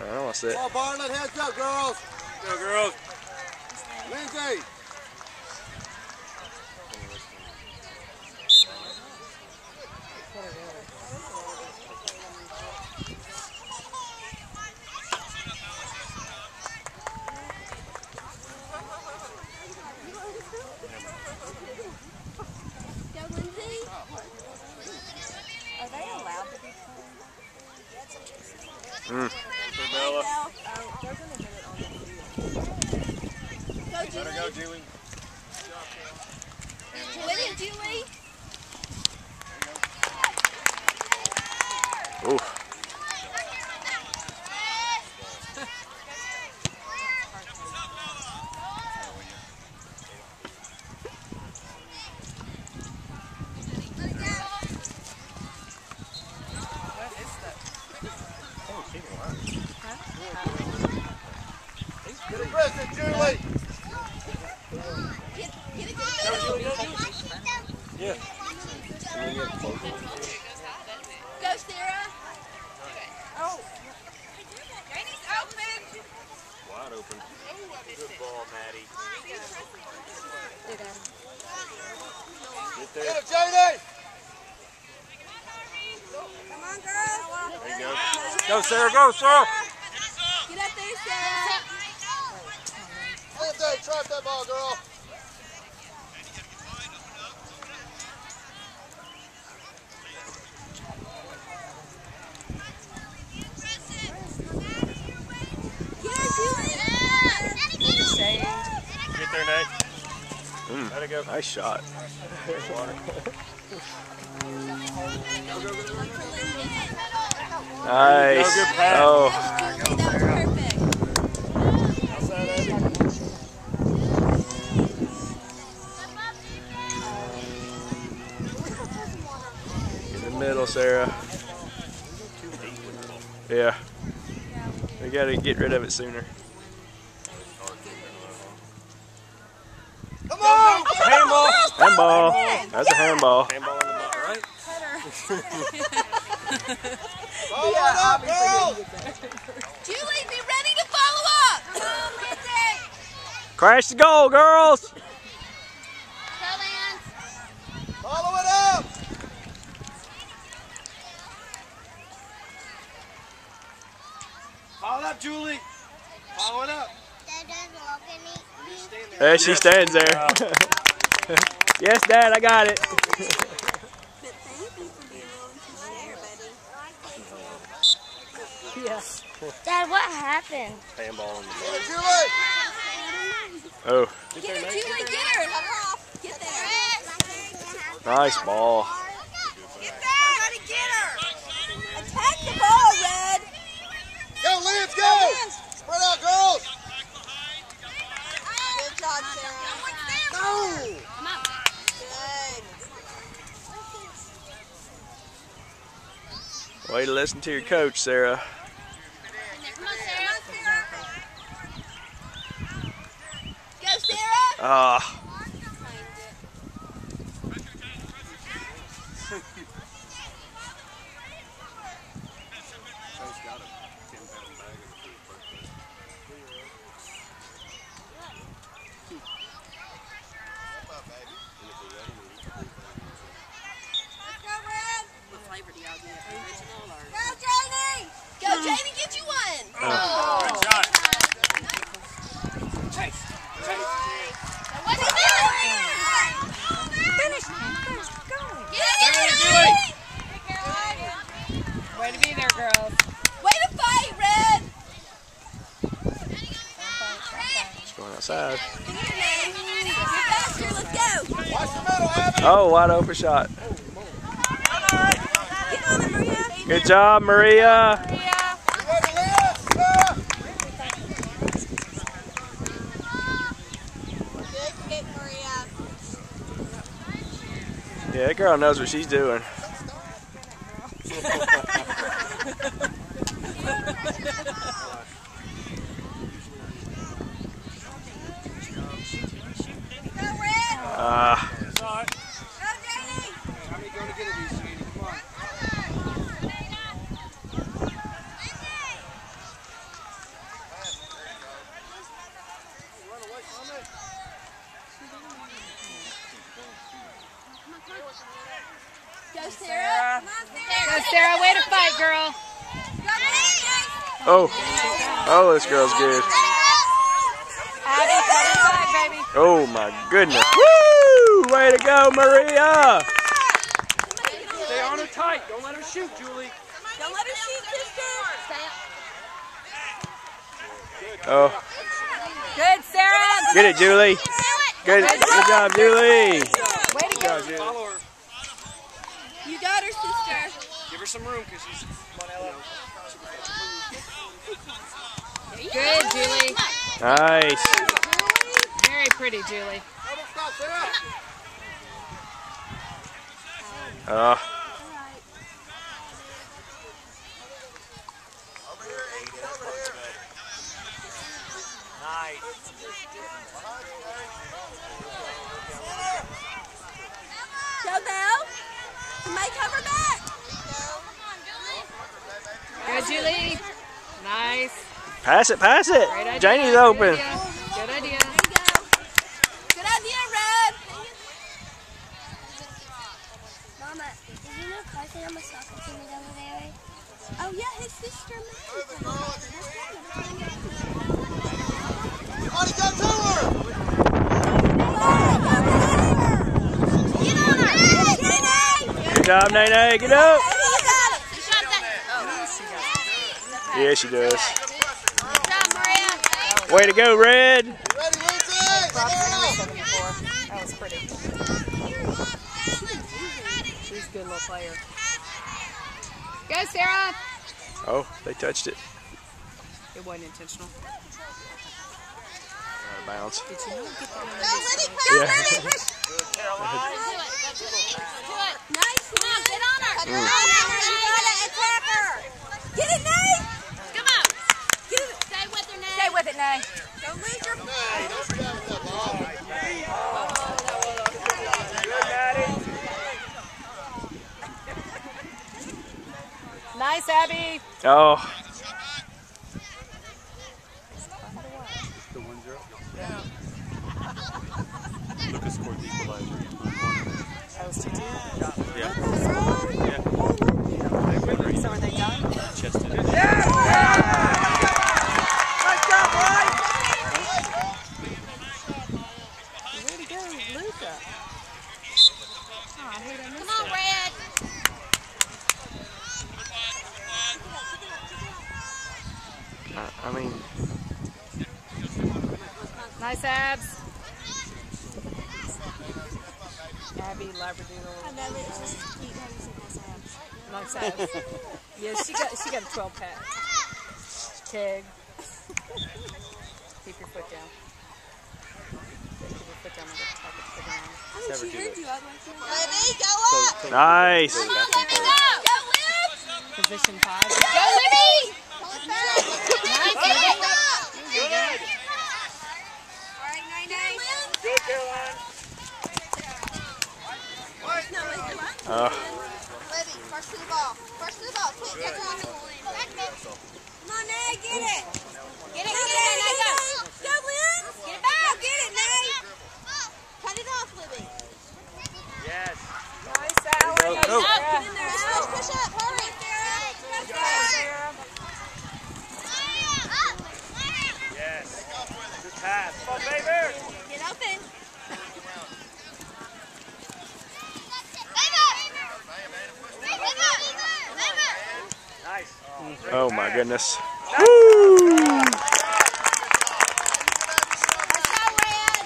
I don't want to sit. Come on, Bartlett, heads up, girls. Go, girls. Lindsay. Go, Lindsay. Are they allowed to be Mm. Bella. Oh, they're gonna get it on the field. Go, Julie. go, Julie. Win it, Julie. Ooh. Julie. Yeah. Go, Sarah. Oh. Wide open. Good ball, Maddie. Get Get. Come on, girl. There you go. Go, Sarah. Go, Sarah. Get up there, Sarah. Lindsay, trap that ball, girl. Get her, Julie. Get there, Nate. Mm. Let it go. Nice shot. Nice. good pass. Oh, Yes, Julie, that was perfect. in the middle, Sarah. Yeah. We gotta get rid of it sooner. Come on. Handball. Handball. That's a handball. Handball in the ball, right? Follow it up, girls. Julie, be ready to follow up. Come on, Lindsay. Crash the goal, girls. Go, Lance. Follow it up. Follow it up, Julie. Follow it up. There she stands there. yes, Dad, I got it. But thank you for being willing to share, buddy. Dad, what happened? Handball in the Get her, Julie. Oh, Get her, Julie, get her. Let her off. Get there. nice ball. Get there. Somebody get her. Attack the ball, Red. Go, Lance, go. Spread out, girls. Good job, Sarah. No. Good. Way to listen to your coach, Sarah. Come on, Sarah. Go, Sarah. Ah, Let's go, Red. What flavor do y'all get? Original or? Go, Janie. Go, Janie, get you one. Oh. Good shot. What's it doing? Finish. Get it, Julie. Julie. Way to be there, girls. Way to fight, Red. it's going outside. Get faster. Let's go. Watch the middle, Evan. Oh, wide open shot. Good job, Maria. Yeah, that girl knows what she's doing. Go, Sarah. Sarah. Go, Sarah. Way to fight, girl. Oh. Oh, this girl's good. Oh, my goodness. Woo! Way to go, Maria. Stay on her tight. Don't let her shoot, Julie. Don't let her shoot, sister. Oh. Good, Sarah. Get it, Julie. Good, good job, Julie. Way to go. Follow her. You got her, sister. Give her some room because she's. Good, Julie. Nice. Very pretty, Julie. Oh, Go, Belle. Somebody cover back. Good, Julie. Nice. pass it, pass it. Great idea. Janie's Good open. idea. Good idea. There you go. Good idea, Red. Mama, did you know Carson on the soccer team is over there? Oh, yeah, his sister. Money, go to her! Get on her. Get Good job, Nene. Get up. You got it. She shot that. Yeah, she does. Good job, Maria. Way to go, Red. Ready, Lindsay? That was pretty. She's a good little player. Go, Sarah. Oh, they touched it. It wasn't intentional. Out of bounds. Did you know get that Go, Libby. Go, Yeah. Libby. Nice. Come on, get on her. Get on her. You gotta attack her. Get it, Nate. Come on. Get it. Stay with her, Nate. Stay with it, Nay. Don't lose your Hey, don't stab with that ball. Nice, Abby. Oh, Lucas scored the equalizer. That was 2 2. Yeah. So are they done? Chested. Way to go, Luca. Come on, Red. I, I mean, Nice abs. Abby Labradoodle. Nice abs. yeah, she got she got a 12 pack. Keg. Keep your foot down. Keep your foot down. I'm gonna tap it to the ground. She heard you all the way through. Libby, go up. nice. Come on, Libby, go. Go, Liv. Position five. Go, Libby. Nice, Libby. Good. All right, nine, nine. Good, Caroline. No, wait, come on. Oh, Libby, first to the ball. First to the ball. Quick, catch on. Come on, Nay, get it. Get it, get it, Nay, go. Lynn. Get it back. Get it, Nay. Cut it off, Libby. Yes. Nice, Allie. Go, go. Get in there. Push, push, up. Hurry. Pass. Come baby. Get open. Nice. oh my goodness. Woo!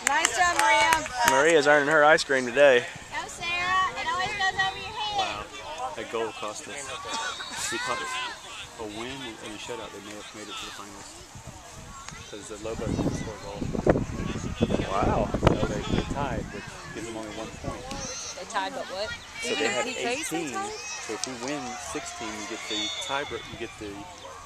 Nice job, Maria. Maria's earning her ice cream today. Go, Sarah. It always goes over your head. That goal cost us. We caught a win and a shutout. They may have made it to the finals because the Lobos didn't score a goal. Wow. So they, they tied, which gives them only one point. They tied, but what? So they had 18. Tied? So if we win 16, you get the tiebreak. You get the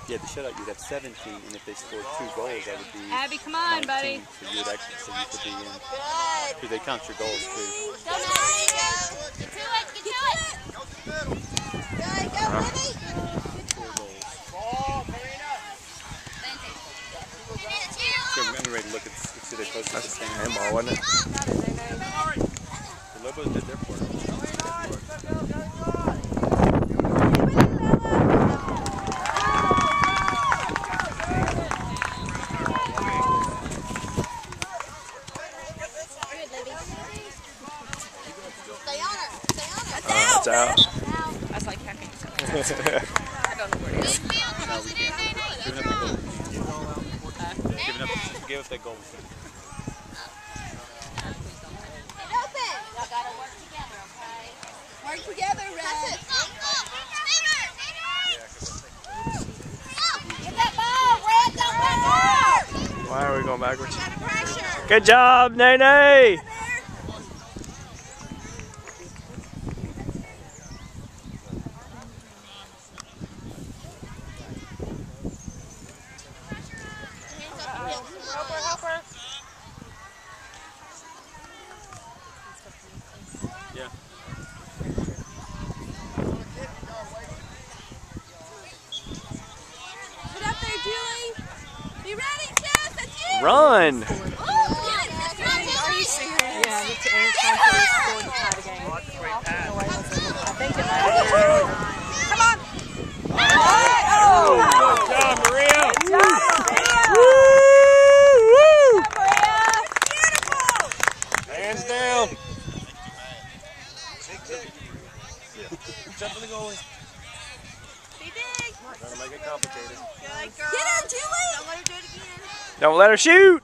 yeah the shutout. You'd have 17, and if they scored two goals, that would be Abby, come on, 19. buddy. So you would actually so you could be in. Good. Because they count your goals too. Go, Nay. Go. Get to it. Get to it. Go, go, Libby. Four goals. Ball, Marina. So I'm ready to look at see they posted the That's a same. handball, wasn't it? The Lobos did their part. I don't know where it is. No, we can't. Giving up the goal. Giving up, give up that goal. Get open. Y'all gotta work together, okay? Work together, Red. Get that ball, Red. Don't run out. Why are we going backwards? Out of pressure. Good job, Nene. Helper, helper. Yeah. Get up there, Julie. Be ready, Chess. That's you. Run. Oh, yes, that's right, Julie. Yeah, it's Eric Hunter scored to tie the game. Watch the great pass. I think it might have been. Come on. Good job, Maria. Hands down. Jump in the goalie. Be big. Trying to make it complicated. Get her, Julie. Don't let her do it again. Don't let her shoot.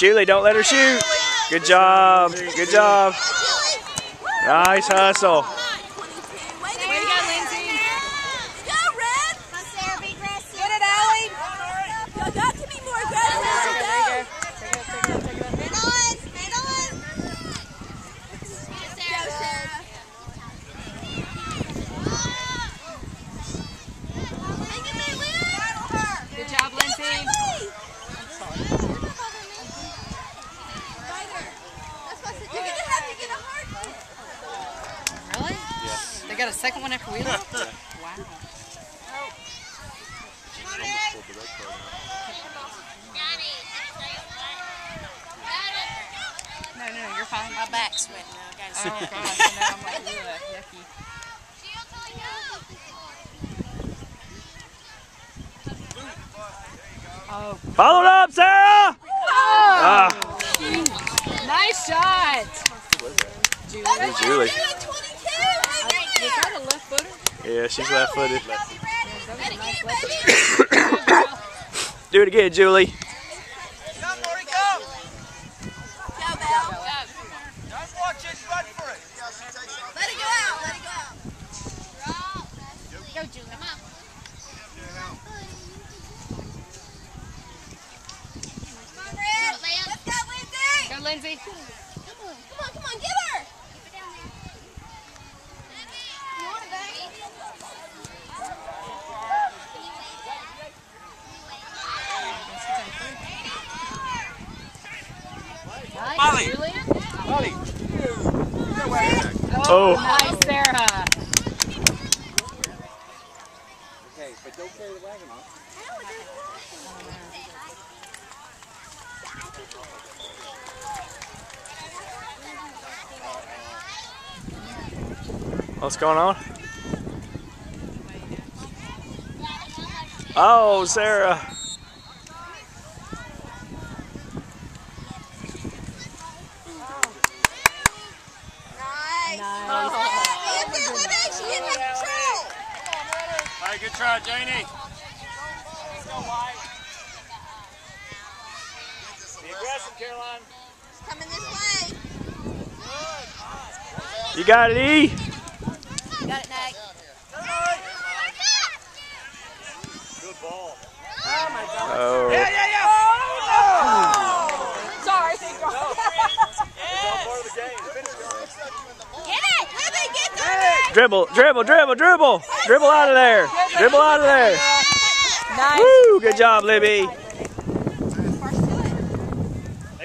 Julie, don't let her shoot. Good job. Good job. Nice hustle. Way to go, Lindsay. Go, Red. Get it, Allie. Y'all got to be more aggressive. Go. Man on. Man on. Go, Sarah. Make it, Maylin. Battle her. Good job, Lindsay. You're gonna have to get a hard Really? Yeah. They got a second one after we left? Yeah. Wow. She almost pulled the red card out. No, no, you're fine. My back's sweating now, guys. Oh, gosh. And now I'm like, yucky. Oh, Followed up, Sarah. Ah, nice shot. Hey, Julie. Was that a left footer? Yeah, she's left footed. That was a nice left footer. Do it again, Julie. Come, Lori, come. Go, Belle. Don't watch it, run for it. Let it go out. Let it go out. Go, Julie. Come on. Come on, Red. Let's go, Lindsay. Go, Lindsay. Come on, come on, get her. You want it, babe? Nice, Julie. Oh. Nice, Sarah. Okay, but don't carry the wagon on. What's going on? Oh, Sarah. Nice. Nice. Get there, Libby. She didn't have control. All right, good try, Janie. Be aggressive, Caroline. It's coming this way. You got it, E. Got it, Nate. Good ball. Oh. Sorry. It's all part of the game. Finish it. Get it. Libby, get there. Dribble, dribble, dribble, dribble. Dribble out of there. Dribble out of there. Nice. Woo, good job, Libby. Make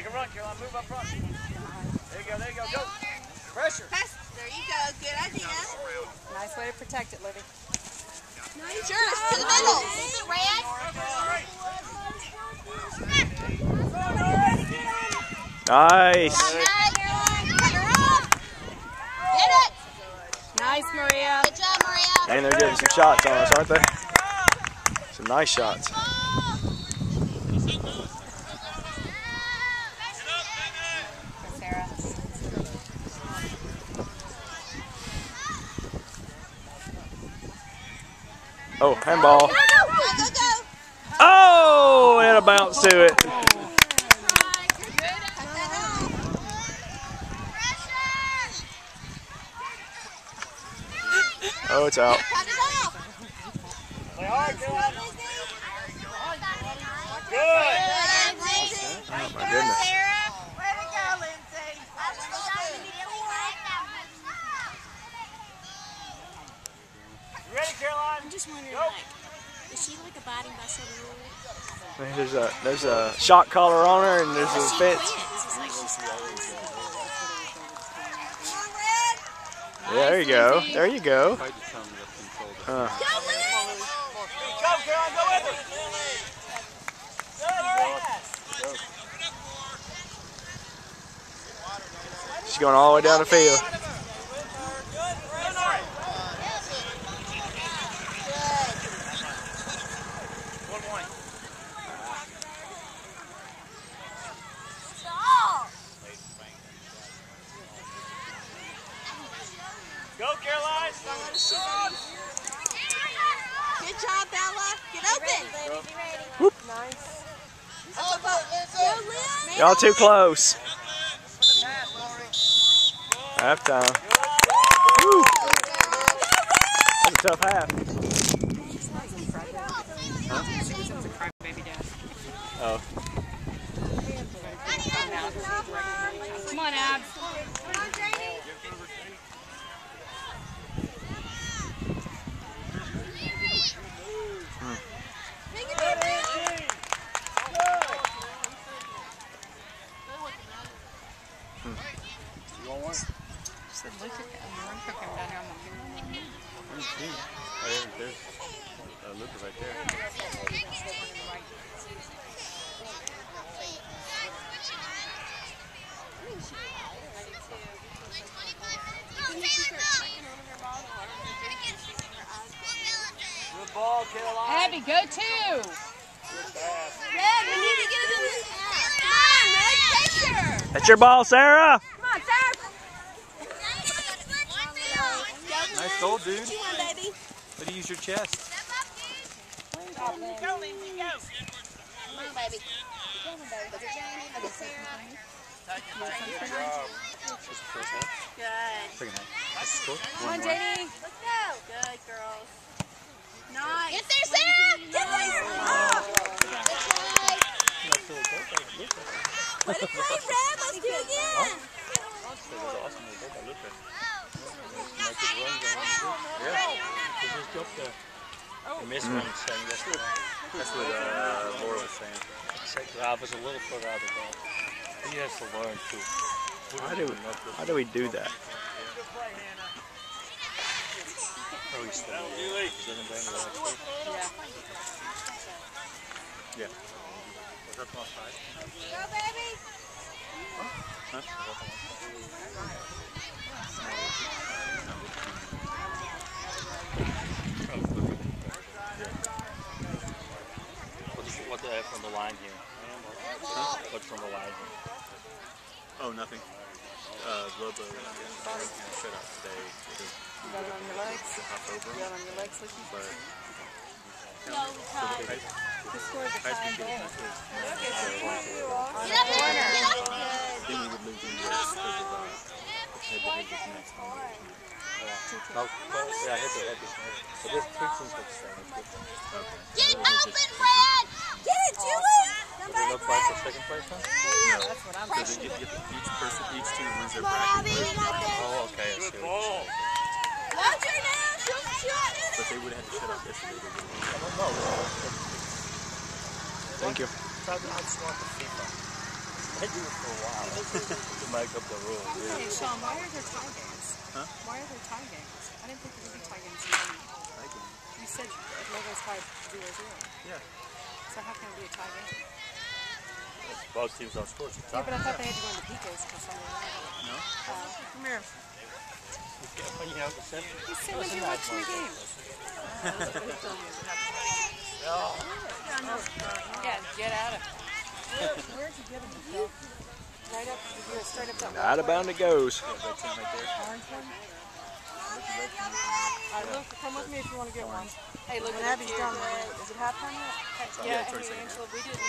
a run, Caroline. Move up front. There you go, there you go. Go. Pressure. Pass. There you go. Good idea. Nice way to protect it, Libby. Sure, to the middle. Is it red? Nice. Cut. Get it. Nice, Maria. Good job, Maria. And they're getting some shots on us, aren't they? Some nice shots. Oh, handball. Oh, and a bounce to it. Cut that off. Oh, it's out. Cut it off. Play hard, Caroline. Good. Good, Lindsay. Oh, my goodness. Way to go, Lindsay. You ready, Caroline? I'm just wondering, like, is she like abiding by some rule? There's a there's a shock collar on her, and there's a fence. like she's Come on, Red. Yeah, there you go. There you go. Tried to tell me to control the Uh, Go, Lynn. Go, Caroline, go with her. Good. she's going all the way down the field. One point. Stop. Go, Caroline. Good job, Bella. Get open. All about Lindsay. Go, Lynn. Y'all too close. Halftime. Woo. That's a tough half. Oh. Come on, Ab. Come on, Jamie. Take it back. Said, look at that. I'm cooking down here. I'm like, Oh, yeah, there's a looper right there. Good ball, Caroline. Go too. Red, we need to get it in the Come on, Red. Take her. That's your ball, Sarah. Come on, Sarah. Nice goal, dude. Come on, baby. But use your chest. Come on, baby. Come on, baby. Okay, Sarah. Good. Second half. That's the. Come on, JD. Let's go. Good girls. Nice. Get there, Sarah. Get there. Oh. Way to play, Red. Let's do it again. That was awesome. They both got looper. Make it run down. Yeah. They just jumped there. You missed one saying that's what That's what uh, Laura was saying. Rob was a little further out of the ball. He has to learn too. How do we, how do we do that? He's still the last week. Yeah. Was that offside? Go, baby. Huh? What's, what the the line here? What's on the line here? Oh, nothing. Uh, Lobo shut out today You got it on your legs. he hopped over You got it on your legs, Licky. but No, Ty. Who scored the tie goal? game is Get up there. On Get up the corner. Get then we would lose in the race because of um, oh, head to head next one. No, yeah, hit the head this morning. But this three teams look the same. Oh it's good. Get open, Red. Get oh, it, Julie. Does it look like the second place one? That's what I'm Because you, you, each person, each team wins their bracket, Abby. You got this. Oh, okay. I see Good what you're ball. saying. Watch her now. Shoot, shoot. they would have had to shut out yesterday. They would I don't know. Thank you. Try to outsmart the FIFA. They do it for a while to make up the rules. Hey, Sean, why are there tie games? Huh? Why are there tie games? I didn't think there would be tie games. in the- You said Lobos tied 0 0. Yeah. So how can it be a tie game? Both teams don't score. Yeah, but I thought they had to go into PKs for some reason. No? Uh, Come here. Said when you're watching the game. Yeah, get out of it. Where'd you get him, Michelle? Right up, straight up that Out of bound it goes. Come with me if you want to get one. Hey, look, when Abby's done with it, is it halftime yet? Yeah, hey, Angela, we didn't,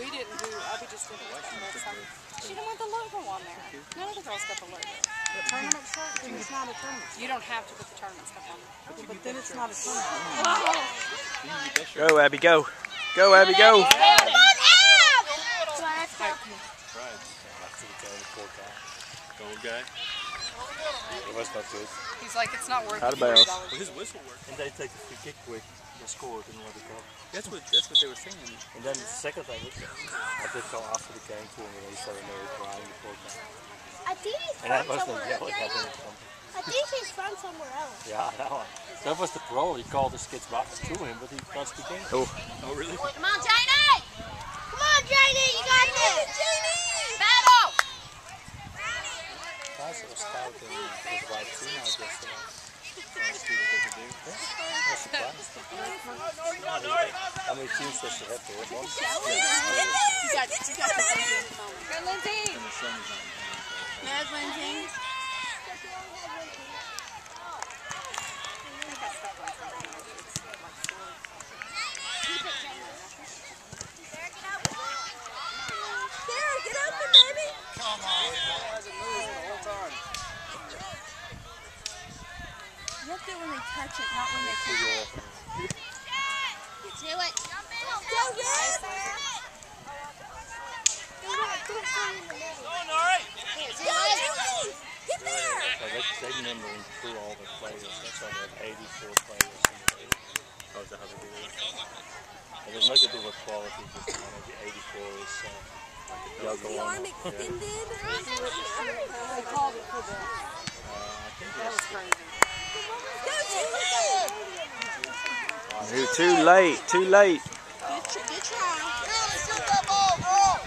we didn't do, Abby just did it next time. She didn't want the logo on there. None of the girls got the logo. The tournament stuff? Then it's not a tournament. You don't have to put the tournament stuff on there. But then it's not a tournament. Oh. Go, Abby, go. Go, Abby, go. Old guy. It was not good. He's like, it's not worth Out it. of bounds. Well, his whistle worked. And they take the free kick quick. They scored and let it go. That's what that's what they were saying. And then the second time, I did go after the game to him and they started they were crying before game. I think he's And that from was the somewhere yelling else. at him. I think he's from somewhere else. Yeah, that one. That was the pro. He called his kids back to him, but he lost the game. Oh, Oh really? Come on, Janie! Come on, Janie, you got this! Janie! Battle! Guys was scouting his right team out yesterday. Trying to see what they could do. I was surprised. How many teams does she have there? One? You got, you got the Go, Lindsay! There's Lindsay. Sarah, get open, baby! You have to when they touch it, not when they kick it. Get to it. Go, Red! Go, Julie! Get there! So they, they numbering through all the players. That's why they have 84 players. Oh, is that how they do it? And there's nothing to do with quality, just one of the 84 is uh, Yoko The arm extended. They called it for the, uh, that was crazy. Go, Julie! too, too late, too late. Good, good try. Really shoot that ball, girl.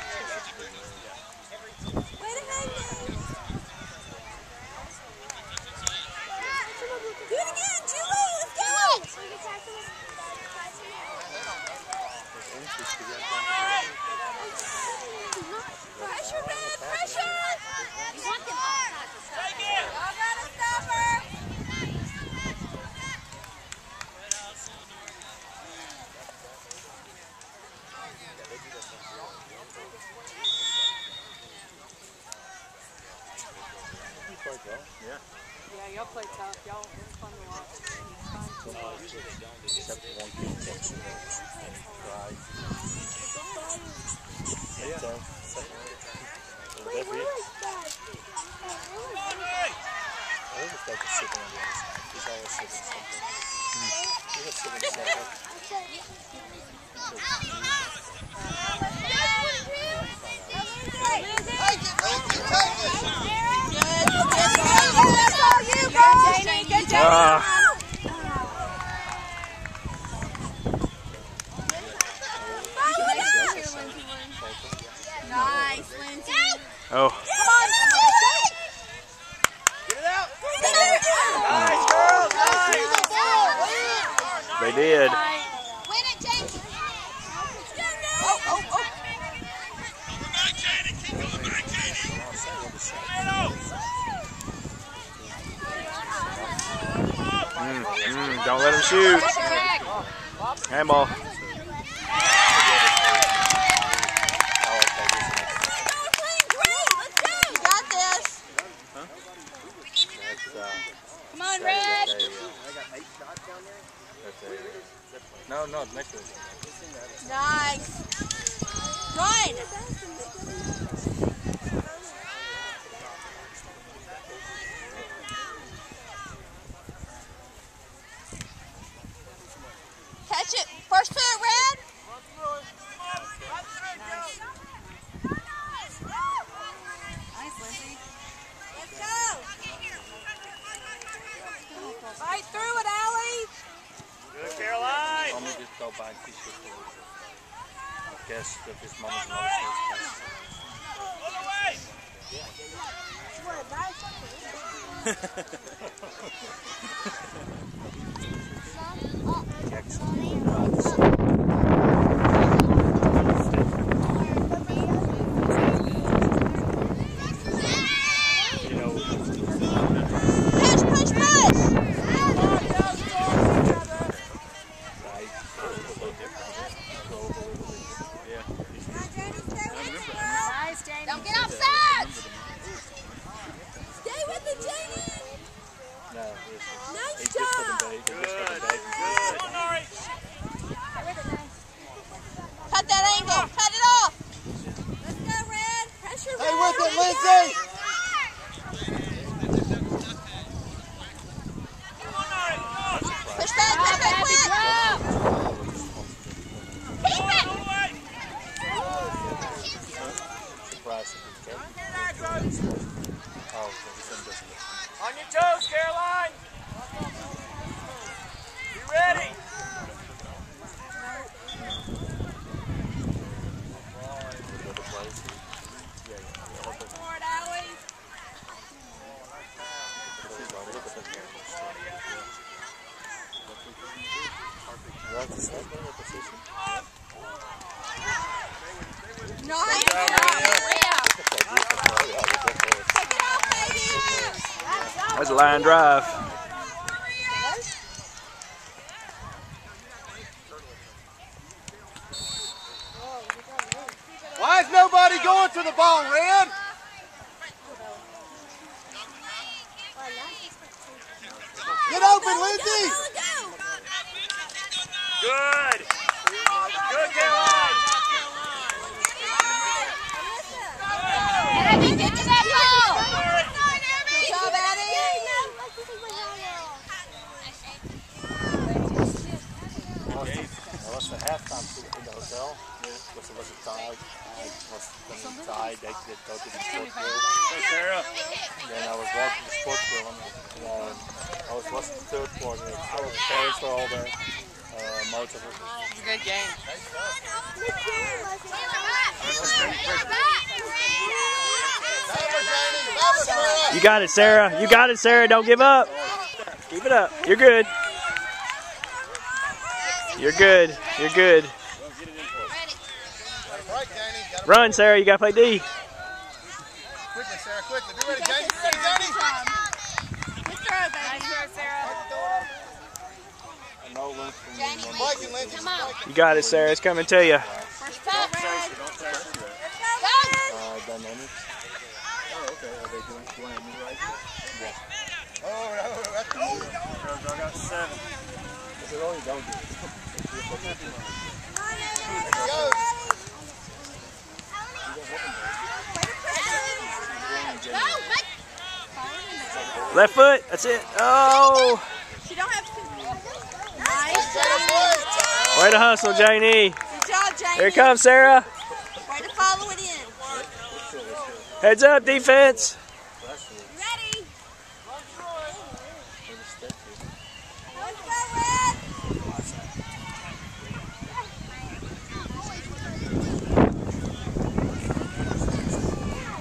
Way to hang there. Do it again, Julie. Let's go. Pressure, man, pressure. You want them outside to stop. Y'all gotta stop her. Yeah, y'all play tough. Y'all, it's fun to watch. Except one team gets it. Right. Yeah. So, Wait, where is that? I think it's like a sitting on the other side. He's always sitting something. He was sitting somewhere. Take it, Lindsay, take it. Good job. Ah, Nice, Lindsay. Oh, Come on, they did. Mm, mm, don't let him shoot. Handball. You got this. That's, uh, Come on, Red. they, uh, that's a, no, no, next one. Nice. Run. Catch it. First to it, Red. Nice, Lindsay. Let's go. Fight through it, Allie. Good, Caroline. I'm gonna just go buy a t-shirt for her. I guess that his mom is not Other way. You know, Push, push, push. Right to set in a position. Nice. Take it off, baby. That's a line drive. Why is nobody going to the ball, Red? Get open, Lindsay! Good. Good, Caroline. Abby, get to that ball. Good job, Abby. I was the halftime food in the hotel. Was it was a tie. I was going to tie. They did go to the sport grill. Go, Sarah. Then I was walking the sport grill and um, I was watching the third quarter. Our parents were all there. Uh, most of it. It's a good game. You got it, Sarah. You got it, Sarah. Don't give up. Keep it up. You're good. You're good. You're good. Right, Danny. Got Run, Sarah. You got to play D. Quickly, Sarah, quickly. Be ready, Danny. Be ready, Danny. Good throw, baby. And no room for me. no Mike and Lindsay. Come on. You got it, Sarah. It's coming to you. First touch. Go. uh, dynamics. Oh, okay. Are they doing one me right? Oh, oh, that's cool. I got seven. If they only don't do it. Go. Left foot. That's it. Oh. She don't have to. Nice. Way to hustle, Janie. Good job, Janie. Here comes, Sarah. Way to follow it in. Heads up, defense. Ready? Let's go, Red.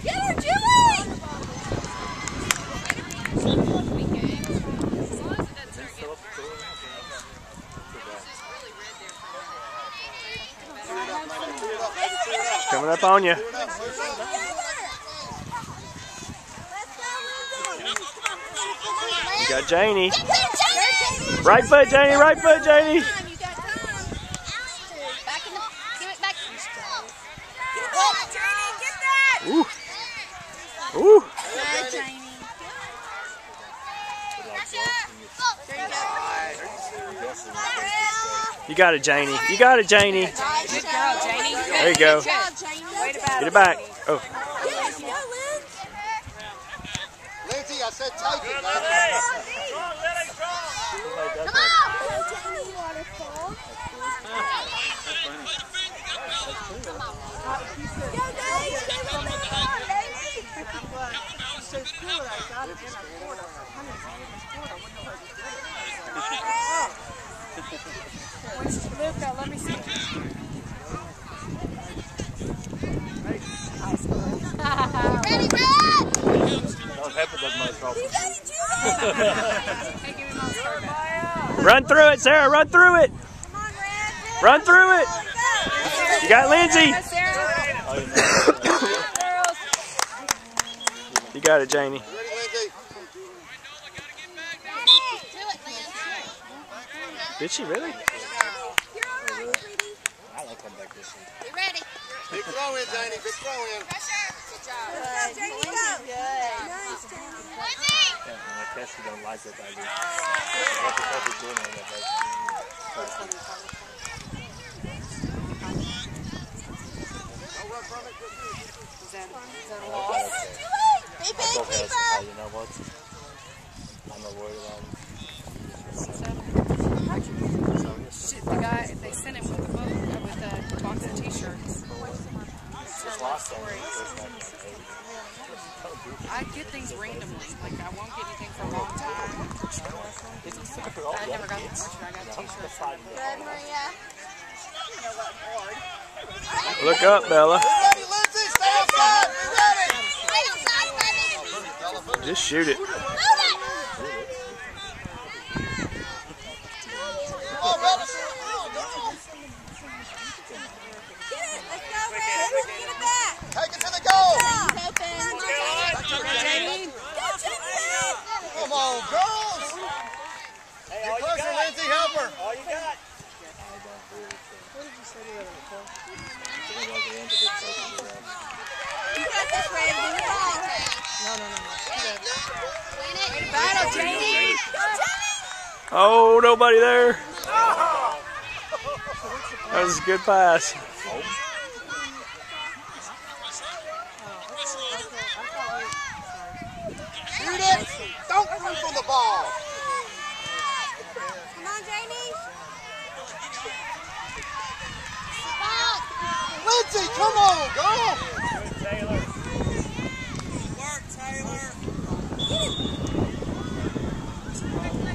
Get her, Julie! Coming up on you. You got Janie. Right foot, Janie. Right foot, Janie. Ooh. Ooh. You got it, Janie. You got it, Janie. There you go. Good job, Janie. Way to battle. Get it back. Oh. Yes, go, Liz. Lindsay, I said take it. Lily. Strong, Lily, strong. Come on. Janie, waterfall. Go, Dave. Come on, Davey. Luca, let me see. Ready, Red. Don't happen that much problem. You got it, Julie. Hey, give me mom's card back. Run through it, Sarah. Run through it. On, Run through it. You got Lindsay. Sarah. You know. Girls. You got it, Janie. Ready, Lindsay? Do it, Liz. Did she really? You're all right, sweetie. I like come back this week. You ready? Big throw in, Danny. Big throw in. Pressure. Good job. Go, Jamie, go. Nice, Jamie. Yeah, and I guess you don't like that idea. What the fuck is doing on that Is that, is that a loss? Be big, Go ahead, keeper. uh, you know what? I'm not worried about it. Shit, the guy, they sent him with a book, uh, with a box of t-shirts. This last time, it was like, hey, I get things randomly. Like, I won't get anything for a long time. I never got the picture. I got t-shirts. Good, Maria. Look up, Bella. Ready, Lindsay? Stay outside. Be ready. Right outside, baby. Just shoot it. Get all closer, you. Lindsay, help her. All you got. Oh, nobody there. That was a good pass. Shoot it! Don't run from the ball! Lindsay, come on, girl! Good, Taylor. Good work, Taylor.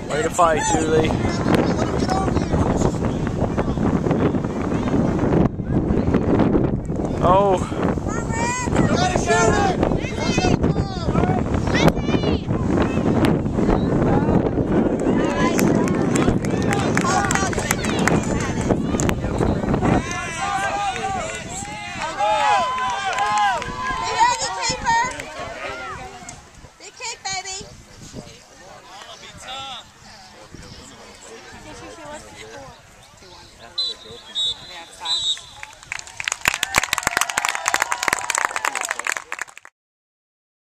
Way to fight, Julie. Oh.